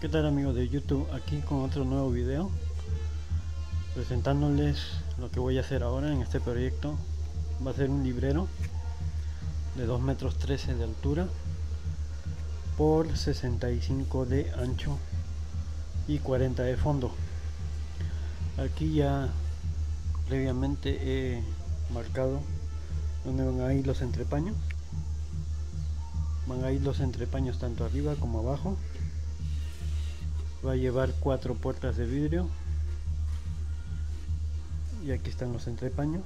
¿Qué tal amigos de YouTube? Aquí con otro nuevo video presentándoles lo que voy a hacer ahora en este proyecto. Va a ser un librero de 2 metros 13 de altura por 65 de ancho y 40 de fondo. Aquí ya previamente he marcado donde van a ir los entrepaños. Van a ir los entrepaños tanto arriba como abajo va a llevar cuatro puertas de vidrio. Y aquí están los entrepaños.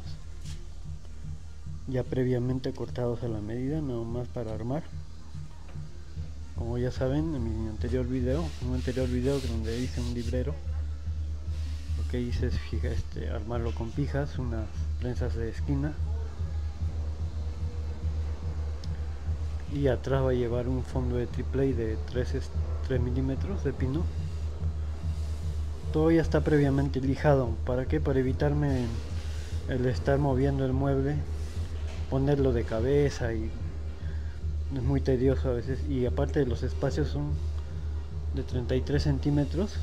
Ya previamente cortados a la medida nada más para armar. Como ya saben en mi anterior video un anterior video donde hice un librero lo que hice es este, armarlo con pijas unas prensas de esquina. Y atrás va a llevar un fondo de triple de 3, 3 milímetros de pino todo ya está previamente lijado. ¿para qué? para evitarme el estar moviendo el mueble ponerlo de cabeza y es muy tedioso a veces. Y aparte los espacios son de 33 centímetros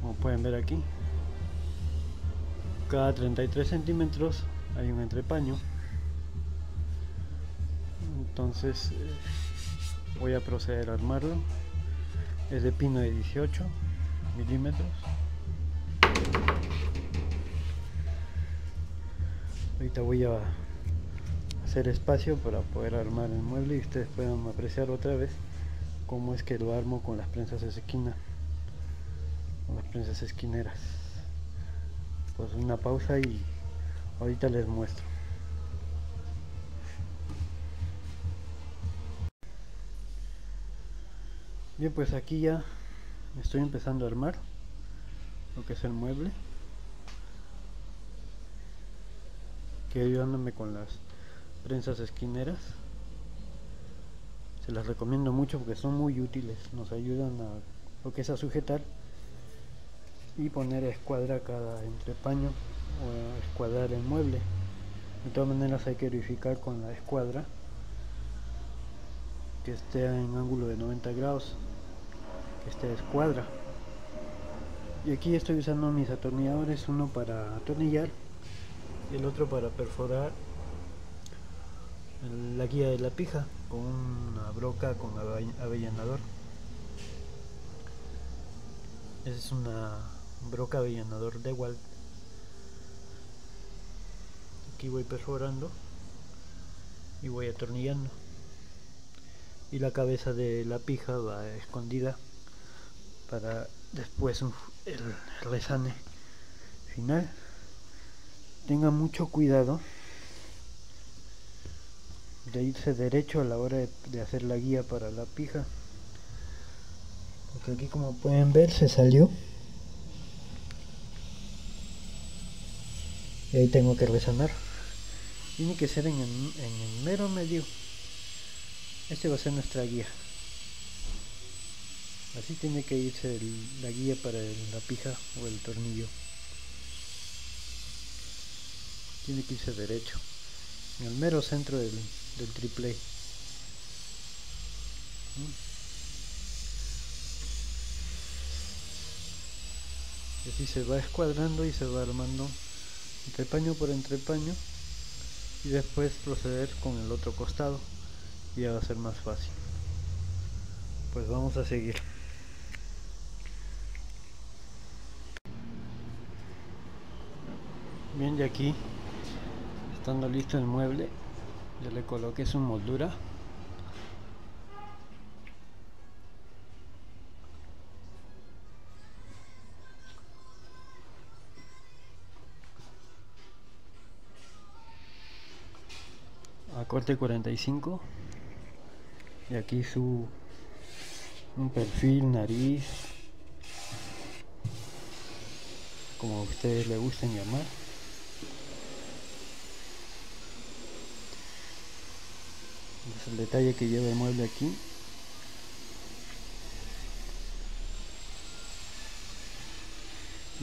como pueden ver aquí. Cada 33 centímetros hay un entrepaño. Entonces eh, voy a proceder a armarlo. Es de pino de 18 milímetros. Ahorita voy a hacer espacio para poder armar el mueble y ustedes puedan apreciar otra vez cómo es que lo armo con las prensas de esquina con las prensas esquineras. Pues una pausa y ahorita les muestro. Bien pues aquí ya estoy empezando a armar lo que es el mueble que ayudándome con las prensas esquineras se las recomiendo mucho porque son muy útiles nos ayudan a lo que es a sujetar y poner a escuadra cada entrepaño o a escuadrar el mueble. De todas maneras hay que verificar con la escuadra que esté en ángulo de 90 grados que esté a escuadra. Y aquí estoy usando mis atornilladores uno para atornillar y el otro para perforar la guía de la pija con una broca con avellanador. Es una broca avellanador de igual aquí voy perforando y voy atornillando. Y la cabeza de la pija va escondida para después el resane final. Tenga mucho cuidado de irse derecho a la hora de, hacer la guía para la pija. Porque aquí como pueden ver se salió. Y ahí tengo que resanar. Tiene que ser en el, mero medio. Este va a ser nuestra guía así tiene que irse la guía para la pija o el tornillo. Tiene que irse derecho en el mero centro del, triple. Y así se va escuadrando y se va armando entrepaño por entrepaño y después proceder con el otro costado y ya va a ser más fácil. Pues vamos a seguir bien de aquí estando listo el mueble ya le coloqué su moldura. A corte 45 y aquí su un perfil nariz como ustedes le gusten llamar es el detalle que lleva el mueble aquí.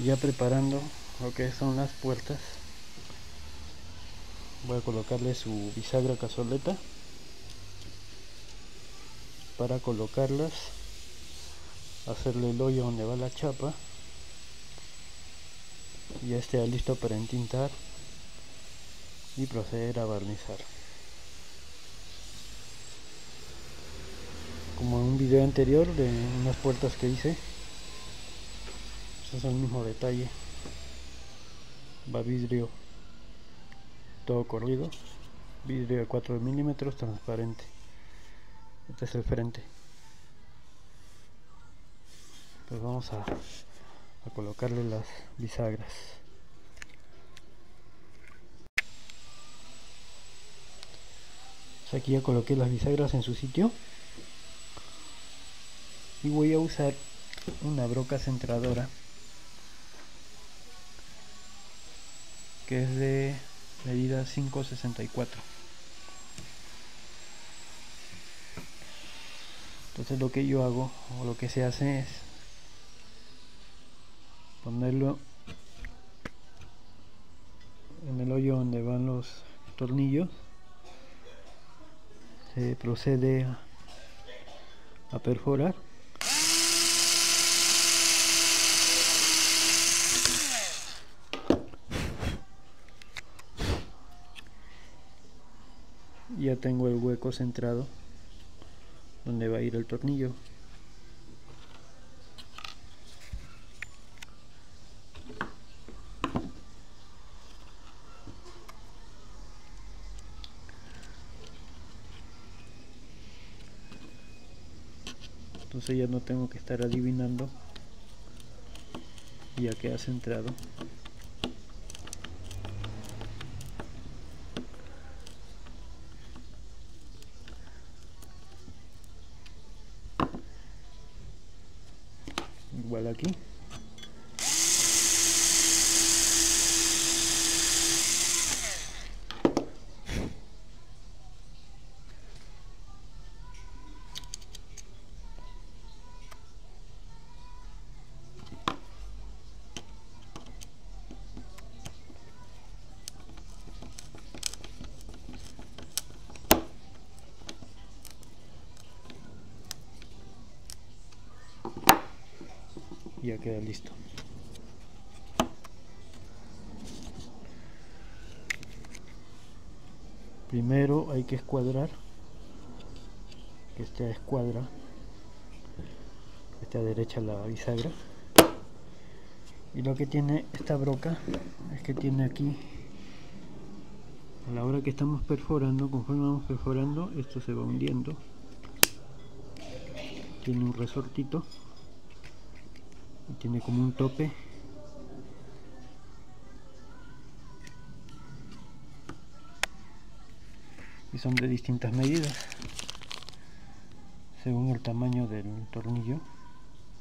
Ya preparando lo que son las puertas voy a colocarle su bisagra cazoleta para colocarlas hacerle el hoyo donde va la chapa ya esté listo para entintar y proceder a barnizar como en un video anterior de unas puertas que hice. Es el mismo detalle. Va vidrio todo corrido vidrio de 4 milímetros transparente. Este es el frente. Pues vamos a, a colocarle las bisagras. Pues aquí ya coloqué las bisagras en su sitio y voy a usar una broca centradora que es de medida 564 entonces lo que yo hago o lo que se hace es ponerlo en el hoyo donde van los tornillos. Se procede a perforar tengo el hueco centrado donde va a ir el tornillo. Entonces ya no tengo que estar adivinando ya queda centrado aquí. Ya queda listo. Primero hay que escuadrar que esté a escuadra a derecha la bisagra. Y lo que tiene esta broca es que tiene aquí a la hora que estamos perforando conforme vamos perforando esto se va hundiendo. Tiene un resortito tiene como un tope. Y son de distintas medidas según el tamaño del tornillo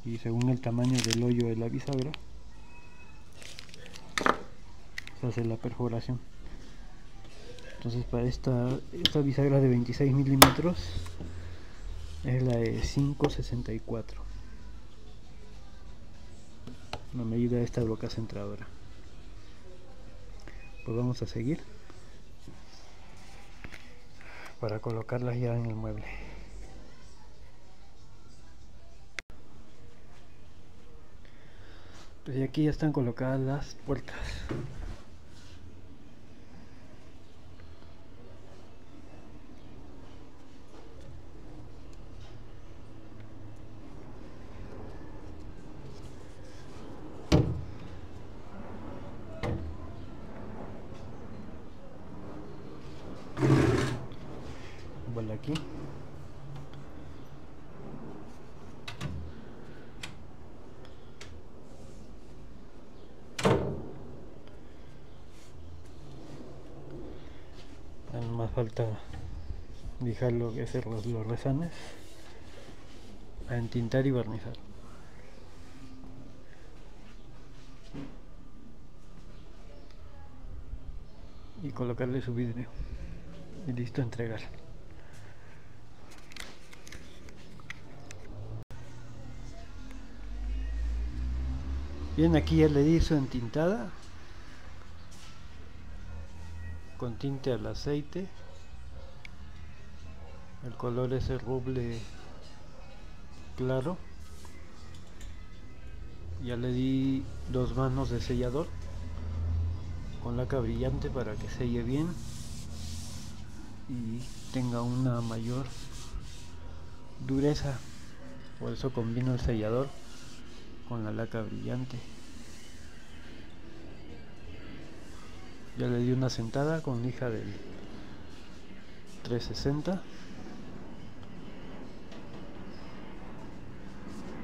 y según el tamaño del hoyo de la bisagra se hace la perforación. Entonces para esta, esta bisagra de 26 milímetros es la de 5.64 la medida de esta broca centradora. Pues vamos a seguir para colocarlas ya en el mueble. Pues aquí ya están colocadas las puertas igual aquí más falta fijar lo que es los, los a entintar y barnizar. Y colocarle su vidrio. Y listo a entregar. Bien aquí ya le di su entintada con tinte al aceite. El color es el roble claro. Ya le di dos manos de sellador con laca brillante para que selle bien y tenga una mayor dureza. Por eso combino el sellador con la laca brillante ya le di una sentada con lija del 360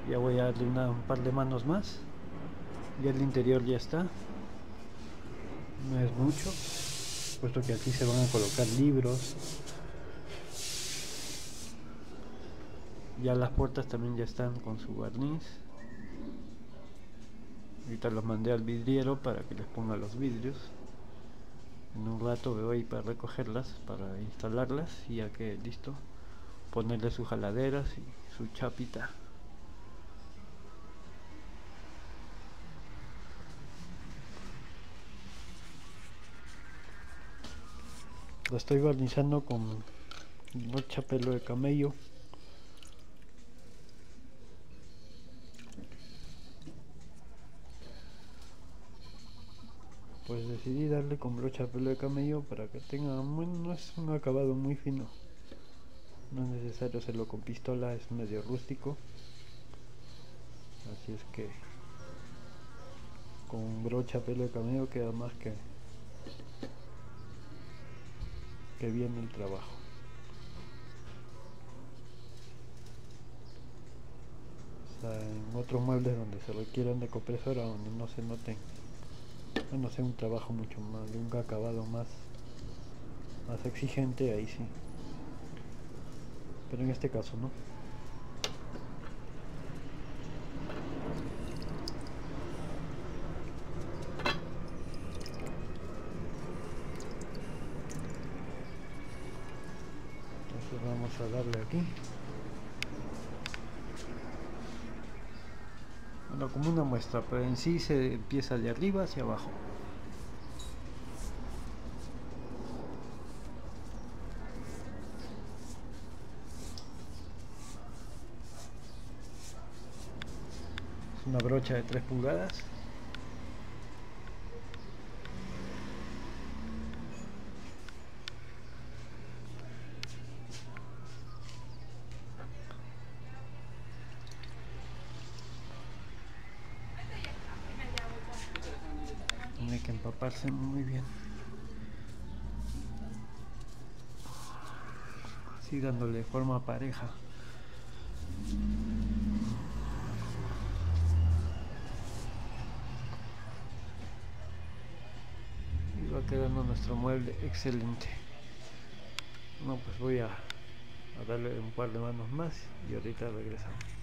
ya voy a darle una, un par de manos más. Y el interior ya está. No es mucho puesto que aquí se van a colocar libros. Ya las puertas también ya están con su barniz. Ahorita los mandé al vidriero para que les ponga los vidrios en un rato veo ahí para recogerlas para instalarlas y ya que listo ponerle sus jaladeras y su chapita. Lo estoy barnizando con brocha pelo de camello pues decidí darle con brocha pelo de camello para que tenga bueno, no es un acabado muy fino. No es necesario hacerlo con pistola es medio rústico. Así es que con brocha pelo de camello queda más que que bien el trabajo. En otros muebles donde se requieran de compresora donde no se noten no sé, un trabajo mucho más, de un acabado más, más exigente, ahí sí. Pero en este caso no. Entonces vamos a darle aquí. Como una muestra, pero en sí se empieza de arriba hacia abajo. Es una brocha de 3 pulgadas. Tiene que empaparse muy bien. Así dándole forma pareja. Y va quedando nuestro mueble excelente. No, pues voy a, a darle un par de manos más y ahorita regresamos.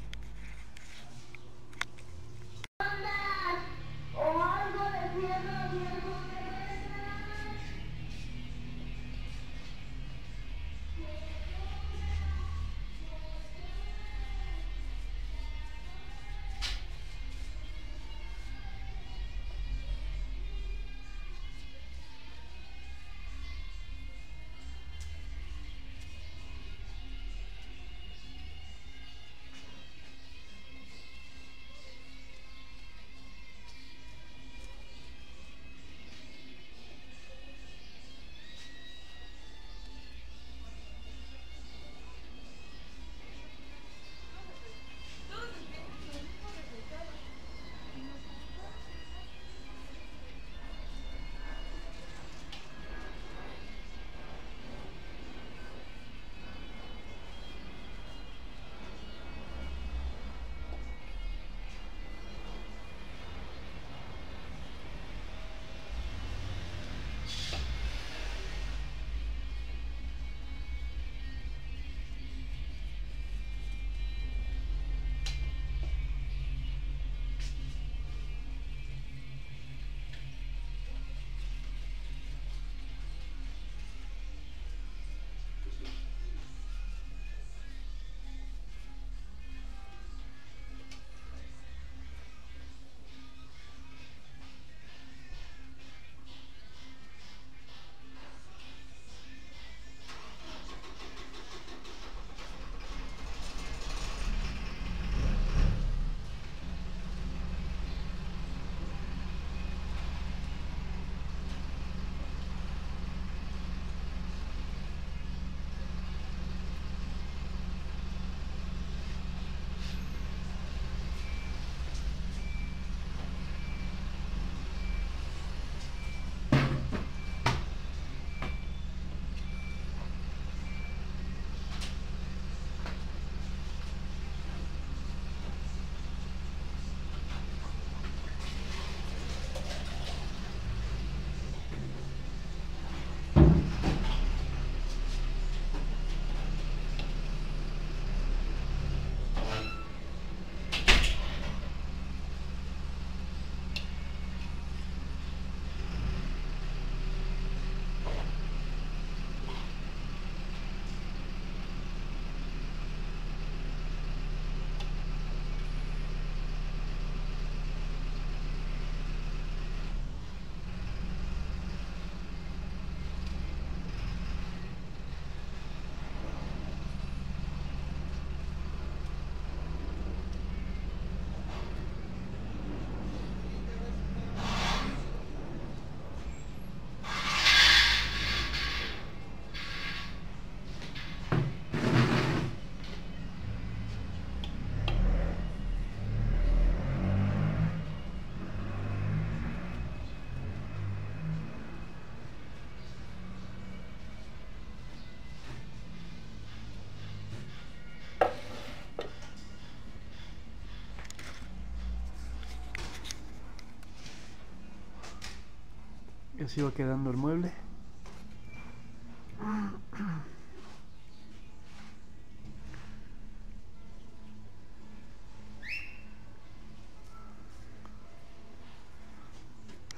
Y así va quedando el mueble.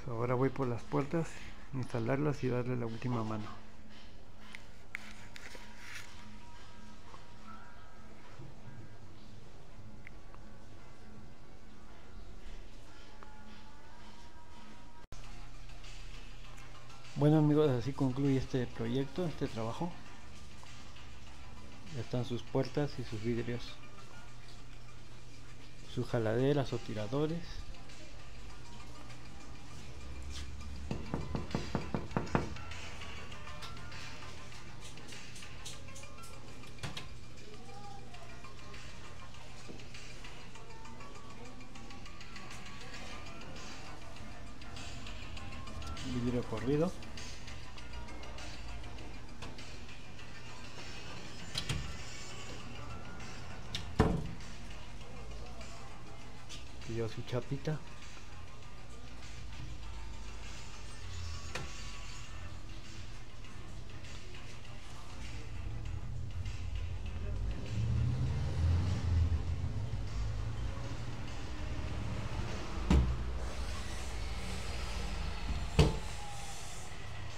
Ahora voy por las puertas instalarlas y darle la última mano concluye este proyecto, este trabajo. Están sus puertas y sus vidrios. Sus jaladeras o tiradores. vidrio corrido su chapita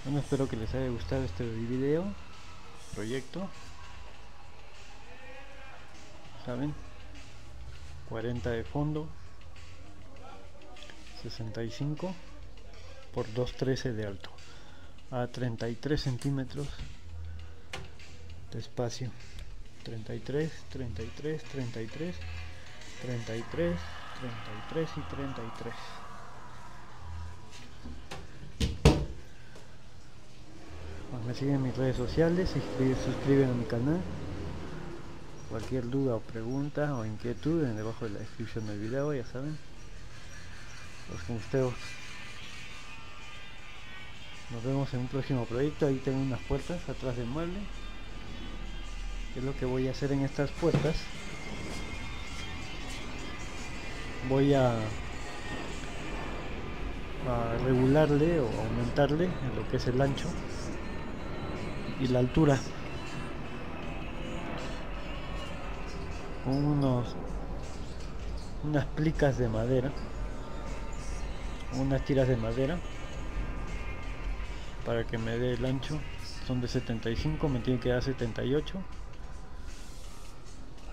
Bueno, espero que les haya gustado este video, proyecto. ¿Saben? 40 de fondo, 65 por 213 de alto, a 33 centímetros de espacio. 33, 33, 33, 33, 33 y 33. me siguen en mis redes sociales, se suscriben a mi canal. Cualquier duda o pregunta o inquietud en debajo de la descripción del video, ya saben. Los con ustedes. Nos vemos en un próximo proyecto. Ahí tengo unas puertas atrás del mueble. ¿Qué es lo que voy a hacer en estas puertas? Voy a, regularle o aumentarle en lo que es el ancho y la altura unos unas plicas de madera unas tiras de madera para que me dé el ancho. Son de 75 me tiene que dar 78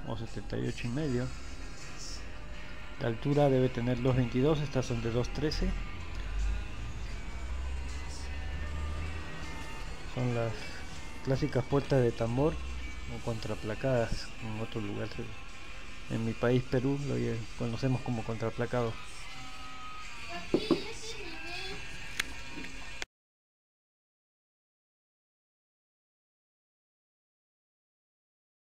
o 78 y medio. La altura debe tener 222 estas son de 213 son las clásicas puertas de tambor o contraplacadas en otro lugar en mi país Perú lo conocemos como contraplacado